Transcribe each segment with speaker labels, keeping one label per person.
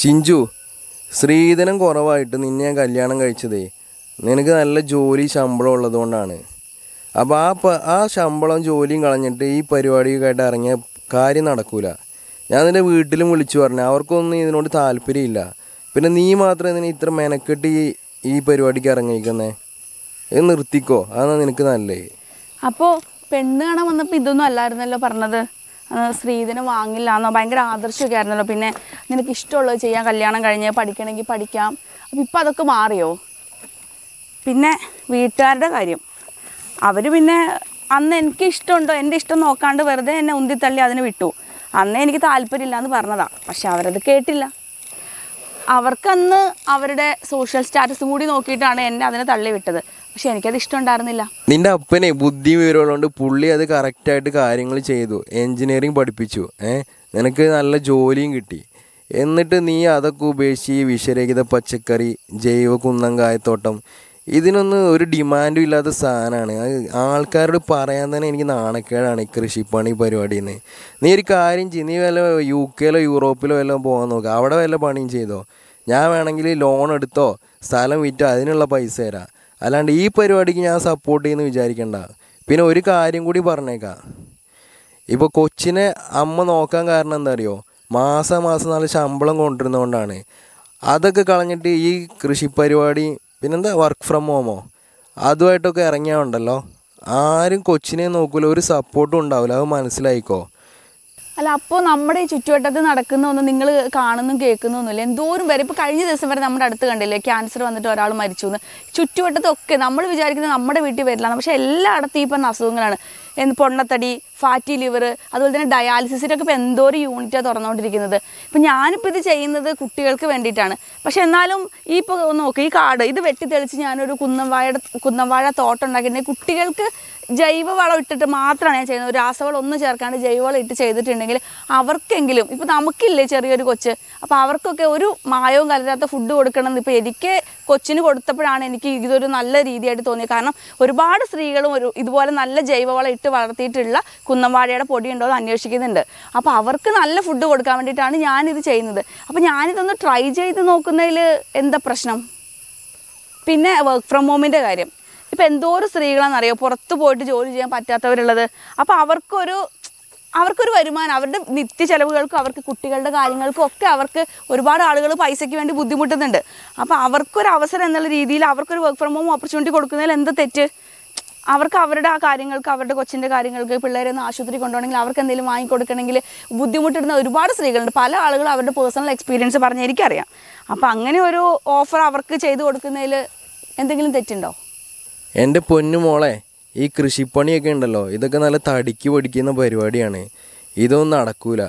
Speaker 1: ചിഞ്ചു സ്ത്രീധനം കുറവായിട്ട് നിന്നെ ഞാൻ കല്യാണം കഴിച്ചതേ. നിനക്ക് നല്ല ജോലി ശമ്പളം ഉള്ളതുകൊണ്ടാണ്. അപ്പോൾ ആ പ ആ ശമ്പളം ജോലിയും കളഞ്ഞിട്ട് ഈ പരിപാടിയൊക്കെയായിട്ട് ഇറങ്ങിയ കാര്യം നടക്കൂല. ഞാൻ നിന്റെ വീട്ടിലും വിളിച്ചു പറഞ്ഞു. അവർക്കൊന്നും ഇതിനോട് താല്പര്യമില്ല. പിന്നെ നീ മാത്രം ഇതിനെ ഇത്ര മെനക്കെട്ട് ഈ ഈ പരിപാടിക്ക് ഇറങ്ങിയിരിക്കുന്നേ? ഇത് നിർത്തിക്കോ. അതാണ് നിനക്ക് നല്ലത്
Speaker 2: അപ്പോൾ പെണ്ണ് കാണാൻ വന്നപ്പോൾ ഇതൊന്നും അല്ലായിരുന്നല്ലോ പറഞ്ഞത്? സ്ത്രീധനം വാങ്ങില്ല എന്നോ ഭയങ്കര ആദർശമൊക്കെ ആയിരുന്നല്ലോ പിന്നെ നിനക്ക് ഇഷ്ടമുള്ളത് ചെയ്യാം കല്യാണം കഴിഞ്ഞ് പഠിക്കണമെങ്കിൽ പഠിക്കാം. അപ്പം ഇപ്പം അതൊക്കെ മാറിയോ? പിന്നെ വീട്ടുകാരുടെ കാര്യം. അവർ പിന്നെ അന്ന് എനിക്ക് ഇഷ്ടമുണ്ടോ എന്റെ ഇഷ്ടം നോക്കാണ്ട് വെറുതെ എന്നെ ഉന്തിത്തള്ളി അതിന് വിട്ടു. അന്നേ എനിക്ക് താല്പര്യമില്ല എന്ന് പറഞ്ഞതാണ് പക്ഷെ അവരത് കേട്ടില്ല. അവർക്കന്ന് അവരുടെ സോഷ്യൽ സ്റ്റാറ്റസും കൂടി നോക്കിയിട്ടാണ് എന്നെ അതിനെ തള്ളിവിട്ടത്. പക്ഷെ എനിക്കത് ഇഷ്ടമുണ്ടായിരുന്നില്ല.
Speaker 1: നിന്റെ അപ്പനെ ബുദ്ധി വിവരമുള്ളതുകൊണ്ട് പുള്ളി അത് കറക്റ്റായിട്ട് കാര്യങ്ങൾ ചെയ്തു. എൻജിനീയറിങ് പഠിപ്പിച്ചു. ഏ? നിനക്ക് നല്ല ജോലിയും കിട്ടി. എന്നിട്ട് നീ അതൊക്കെ ഉപേക്ഷിച്ച് വിഷരഹിത പച്ചക്കറി ജൈവ കുന്നങ്കായത്തോട്ടം ഇതിനൊന്നും ഒരു ഡിമാൻഡും ഇല്ലാത്ത സാധനമാണ് ആൾക്കാരോട് പറയാൻ തന്നെ എനിക്ക് നാണക്കേടാണ് ഈ കൃഷിപ്പണി പരിപാടിന്ന്. നീ ഒരു കാര്യം ചെയ്യും. നീ വല്ല യു കെയിലോ യൂറോപ്പിലോ വല്ലതും പോകാൻ നോക്കുക അവിടെ വല്ല പണിയും ചെയ്തോ. ഞാൻ വേണമെങ്കിൽ ലോൺ എടുത്തോ സ്ഥലം വിറ്റോ അതിനുള്ള പൈസ തരാം. അല്ലാണ്ട് ഈ പരിപാടിക്ക് ഞാൻ സപ്പോർട്ട് ചെയ്യുന്നു വിചാരിക്കണ്ട. പിന്നെ ഒരു കാര്യം കൂടി പറഞ്ഞേക്കാം. ഇപ്പോൾ കൊച്ചിനെ അമ്മ നോക്കാൻ കാരണം എന്താ അറിയോ മാസം മാസം നല്ല ശമ്പളം കൊണ്ടിരുന്നതുകൊണ്ടാണ് അതൊക്കെ കളഞ്ഞിട്ട് ഈ കൃഷി പരിപാടി പിന്നെന്താ വർക്ക് ഫ്രം ഹോമോ അതുമായിട്ടൊക്കെ ഇറങ്ങിയാണ്ടല്ലോ ആരും കൊച്ചിനെ നോക്കൂല ഒരു സപ്പോർട്ടും ഉണ്ടാവില്ല. അത് മനസ്സിലായിക്കോ?
Speaker 2: അല്ല അപ്പോൾ നമ്മുടെ ഈ ചുറ്റുവട്ടത്ത് നടക്കുന്ന ഒന്നും നിങ്ങൾ കാണുന്നും കേൾക്കുന്നൊന്നുമില്ല എന്തോരം വരെ ഇപ്പോൾ കഴിഞ്ഞ ദിവസം വരെ നമ്മുടെ അടുത്ത് കണ്ടില്ലേ ക്യാൻസർ വന്നിട്ട് ഒരാൾ മരിച്ചു എന്ന് ചുറ്റുവട്ടത്തൊക്കെ നമ്മൾ വിചാരിക്കുന്നത് നമ്മുടെ വീട്ടിൽ വരില്ല പക്ഷേ എല്ലായിടത്തും പറഞ്ഞ അസുഖങ്ങളാണ്. എന്ത് പൊണ്ണത്തടി ഫാറ്റി ലിവർ അതുപോലെ തന്നെ ഡയാലിസിസിനൊക്കെ ഇപ്പോൾ എന്തോ ഒരു യൂണിറ്റാണ് തുറന്നുകൊണ്ടിരിക്കുന്നത് ഇപ്പം ഞാനിപ്പോൾ ഇത് ചെയ്യുന്നത് കുട്ടികൾക്ക് വേണ്ടിയിട്ടാണ്. പക്ഷേ എന്നാലും ഈ ഇപ്പോൾ നോക്ക് ഈ കാട് ഇത് വെട്ടിത്തെളിച്ച് ഞാനൊരു കുന്നംവാഴയുടെ കുന്നംവാഴ തോട്ടം ഉണ്ടാക്കിയിട്ടുണ്ടെങ്കിൽ കുട്ടികൾക്ക് ജൈവവളം ഇട്ടിട്ട് മാത്രമാണ് ഞാൻ ചെയ്യുന്നത്. രാസവളം ഒന്നും ചേർക്കാണ്ട് ജൈവവളം ഇട്ട് ചെയ്തിട്ടുണ്ടെങ്കിൽ അവർക്കെങ്കിലും ഇപ്പോൾ നമുക്കില്ലേ ചെറിയൊരു കൊച്ച് അപ്പോൾ അവർക്കൊക്കെ ഒരു മായവും കലരാത്ത ഫുഡ് കൊടുക്കണം എന്ന് ഇപ്പോൾ എനിക്ക് കൊച്ചിന് കൊടുത്തപ്പോഴാണ് എനിക്ക് ഇതൊരു നല്ല രീതിയായിട്ട് തോന്നിയത്. കാരണം ഒരുപാട് സ്ത്രീകളും ഒരു ഇതുപോലെ നല്ല ജൈവവളം ഇട്ട് വളർത്തിയിട്ടുള്ള കുന്നംവാഴയുടെ പൊടി ഉണ്ടോ എന്ന് അന്വേഷിക്കുന്നുണ്ട്. അപ്പോൾ അവർക്ക് നല്ല ഫുഡ് കൊടുക്കാൻ വേണ്ടിയിട്ടാണ് ഞാനിത് ചെയ്യുന്നത്. അപ്പോൾ ഞാനിതൊന്ന് ട്രൈ ചെയ്ത് നോക്കുന്നതിൽ എന്താ പ്രശ്നം? പിന്നെ വർക്ക് ഫ്രം ഹോമിന്റെ കാര്യം. ഇപ്പം എന്തോരം സ്ത്രീകളാണെന്നറിയോ? പുറത്ത് പോയിട്ട് ജോലി ചെയ്യാൻ പറ്റാത്തവരുള്ളത്. അപ്പോൾ അവർക്കൊരു അവർക്കൊരു വരുമാനം അവരുടെ നിത്യ ചെലവുകൾക്കും അവർക്ക് കുട്ടികളുടെ കാര്യങ്ങൾക്കും ഒക്കെ അവർക്ക് ഒരുപാട് ആളുകൾ പൈസയ്ക്ക് വേണ്ടി ബുദ്ധിമുട്ടുന്നുണ്ട്. അപ്പോൾ അവർക്കൊരു അവസരം എന്നുള്ള രീതിയിൽ അവർക്കൊരു വർക്ക് ഫ്രം ഹോം ഓപ്പർച്യൂണിറ്റി കൊടുക്കുന്നതിൽ എന്താ തെറ്റ്? അവർക്ക് അവരുടെ ആ കാര്യങ്ങൾക്ക് അവരുടെ കൊച്ചിന്റെ കാര്യങ്ങൾക്ക് പിള്ളേരെ ഒന്ന് ആശുപത്രി കൊണ്ടുപോകണമെങ്കിൽ അവർക്ക് എന്തെങ്കിലും വാങ്ങിക്കൊടുക്കണമെങ്കിൽ ബുദ്ധിമുട്ടിടുന്ന ഒരുപാട് സ്ത്രീകളുണ്ട്. പല ആളുകളും അവരുടെ പേഴ്സണൽ എക്സ്പീരിയൻസ് പറഞ്ഞ് എനിക്കറിയാം. അപ്പോൾ അങ്ങനെ ഒരു ഓഫർ അവർക്ക് ചെയ്തു കൊടുക്കുന്നതിൽ എന്തെങ്കിലും തെറ്റുണ്ടോ?
Speaker 1: എന്റെ പൊന്നു മോളെ ഈ കൃഷിപ്പണിയൊക്കെ ഉണ്ടല്ലോ ഇതൊക്കെ നല്ല തടിക്ക് പഠിക്കുന്ന പരിപാടിയാണ്. ഇതൊന്നും നടക്കൂല.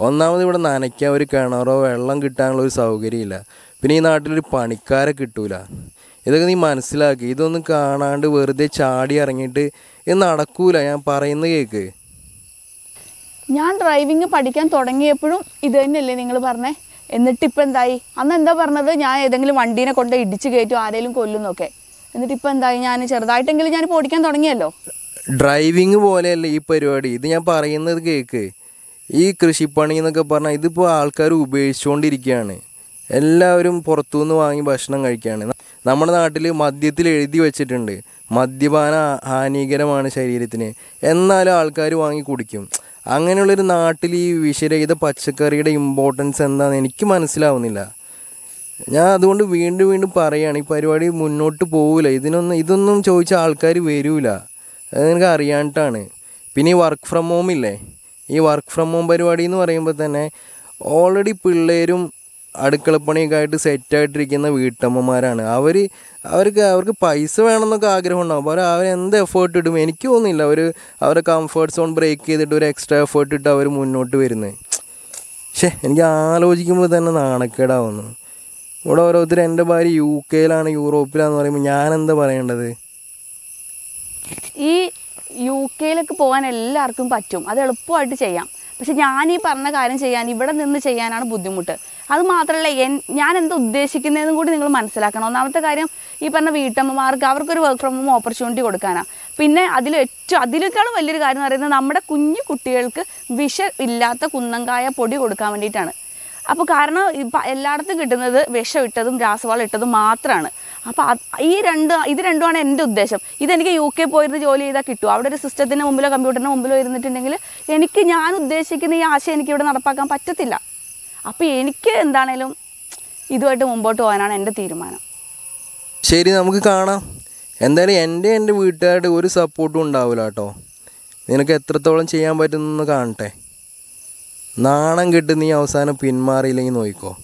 Speaker 1: ഒന്നാമത് ഇവിടെ നനയ്ക്കാൻ ഒരു കിണറോ വെള്ളം കിട്ടാനുള്ള ഒരു സൗകര്യമില്ല. പിന്നെ ഈ നാട്ടിലൊരു പണിക്കാരെ കിട്ടൂല. ഇതൊക്കെ നീ മനസ്സിലാക്കി. ഇതൊന്നും കാണാണ്ട് വെറുതെ ചാടി ഇറങ്ങിയിട്ട് ഇത് നടക്കൂല. ഞാൻ പറയുന്നത് കേക്ക്.
Speaker 2: ഞാൻ ഡ്രൈവിംഗ് പഠിക്കാൻ തുടങ്ങിയപ്പോഴും ഇത് തന്നെയല്ലേ നിങ്ങൾ പറഞ്ഞേ? എന്നിട്ട് ഇപ്പം എന്തായി? അന്ന് എന്താ പറഞ്ഞത്? ഞാൻ ഏതെങ്കിലും വണ്ടീനെ കൊണ്ട് ഇടിച്ച് കയറ്റും ആരെങ്കിലും കൊല്ലുന്നൊക്കെ എന്നിട്ട് ഇപ്പം എന്തായി? ഞാൻ ചെറുതായിട്ടെങ്കിലും ഞാൻ ഓടിക്കാൻ തുടങ്ങിയല്ലോ.
Speaker 1: ഡ്രൈവിങ് പോലെയല്ല ഈ പരിപാടി. ഇത് ഞാൻ പറയുന്നത് കേക്ക്. ഈ കൃഷിപ്പണി എന്നൊക്കെ പറഞ്ഞാൽ ഇതിപ്പോൾ ആൾക്കാർ ഉപേക്ഷിച്ചുകൊണ്ടിരിക്കുകയാണ് എല്ലാവരും പുറത്തുനിന്ന് വാങ്ങി ഭക്ഷണം കഴിക്കുകയാണ് നമ്മുടെ നാട്ടിൽ മദ്യത്തിൽ എഴുതി വെച്ചിട്ടുണ്ട്. മദ്യപാന ഹാനികരമാണ് ശരീരത്തിന്. എന്നാലും ആൾക്കാർ വാങ്ങി കുടിക്കും. അങ്ങനെയുള്ളൊരു നാട്ടിൽ ഈ വിഷരഹിത പച്ചക്കറിയുടെ ഇമ്പോർട്ടൻസ് എന്താണെന്ന് എനിക്ക് മനസ്സിലാവുന്നില്ല. ഞാൻ അതുകൊണ്ട് വീണ്ടും വീണ്ടും പറയുകയാണ് ഈ പരിപാടി മുന്നോട്ട് പോവില്ല ഇതിനൊന്നും ഇതൊന്നും ചോദിച്ച ആൾക്കാർ വരൂല. അത് നിനക്ക് അറിയാണ്ടാണ് പിന്നെ ഈ വർക്ക് ഫ്രം ഹോം ഇല്ലേ? ഈ വർക്ക് ഫ്രം ഹോം പരിപാടി എന്ന് പറയുമ്പോൾ തന്നെ ഓൾറെഡി പിള്ളേരും അടുക്കളപ്പണിയൊക്കെ ആയിട്ട് സെറ്റായിട്ടിരിക്കുന്ന വീട്ടമ്മമാരാണ്. അവർ അവർക്ക് അവർക്ക് പൈസ വേണമെന്നൊക്കെ ആഗ്രഹം ഉണ്ടാകും അപ്പോൾ അവർ എന്ത് എഫേർട്ട് ഇടും? എനിക്ക് തോന്നുന്നില്ല. അവർ അവരുടെ കംഫർട്ട് സോൺ ബ്രേക്ക് ചെയ്തിട്ട് ഒരു എക്സ്ട്രാ എഫേർട്ട് ഇട്ട് അവർ മുന്നോട്ട് വരുന്നത് പക്ഷേ എനിക്ക് ആലോചിക്കുമ്പോൾ തന്നെ നാണക്കേടാവുന്നു. ഇവിടെ ഓരോരുത്തർ എന്റെ ഭാര്യ യു കെയിലാണ് യൂറോപ്പിലാന്ന് പറയുമ്പോൾ ഞാൻ എന്താ പറയേണ്ടത്?
Speaker 2: ഈ യു കെയിലൊക്കെ പോകാൻ എല്ലാവർക്കും പറ്റും. അത് എളുപ്പമായിട്ട് ചെയ്യാം. പക്ഷെ ഞാൻ ഈ പറഞ്ഞ കാര്യം ചെയ്യാൻ ഇവിടെ നിന്ന് ചെയ്യാനാണ് ബുദ്ധിമുട്ട്. അത് മാത്രമല്ല എൻ ഞാൻ എന്താ ഉദ്ദേശിക്കുന്നതെന്നും കൂടി നിങ്ങൾ മനസ്സിലാക്കണം. ഒന്നാമത്തെ കാര്യം ഈ പറഞ്ഞ വീട്ടമ്മമാർക്ക് അവർക്കൊരു വർക്ക് ഫ്രം ഹോം ഓപ്പർച്യൂണിറ്റി കൊടുക്കാനാണ് പിന്നെ അതിൽ ഏറ്റവും അതിനേക്കാളും വലിയൊരു കാര്യം എന്ന് പറയുന്നത് നമ്മുടെ കുഞ്ഞു കുട്ടികൾക്ക് വിഷ ഇല്ലാത്ത കുന്നങ്കായ പൊടി കൊടുക്കാൻ വേണ്ടിയിട്ടാണ്. അപ്പോൾ കാരണം ഇപ്പം എല്ലായിടത്തും കിട്ടുന്നത് വിഷം ഇട്ടതും രാസവളം ഇട്ടതും മാത്രമാണ് അപ്പോൾ ഈ രണ്ട് ഇത് രണ്ടുമാണ് എന്റെ ഉദ്ദേശം. ഇതെനിക്ക് യു കെ പോയിരുന്ന് ജോലി ചെയ്താൽ കിട്ടും. അവിടെ ഒരു സിസ്റ്റത്തിന്റെ മുമ്പിലോ കമ്പ്യൂട്ടറിന്റെ മുമ്പിലോ ഇരുന്നിട്ടുണ്ടെങ്കിൽ എനിക്ക് ഞാൻ ഉദ്ദേശിക്കുന്ന ഈ ആശയം എനിക്ക് ഇവിടെ നടപ്പാക്കാൻ പറ്റത്തില്ല. അപ്പോൾ എനിക്ക് എന്താണേലും ഇതുമായിട്ട് മുമ്പോട്ട് പോകാനാണ് എന്റെ തീരുമാനം.
Speaker 1: ശരി നമുക്ക് കാണാം. എന്തായാലും എന്റെ എന്റെ വീട്ടുകാരുടെ ഒരു സപ്പോർട്ടും ഉണ്ടാവില്ല കേട്ടോ. നിനക്ക് എത്രത്തോളം ചെയ്യാൻ പറ്റുന്നെന്ന് കാണട്ടെ. നാണം കിട്ടുന്ന നീ അവസാനം പിന്മാറിയില്ലെങ്കിൽ നോക്കിക്കോ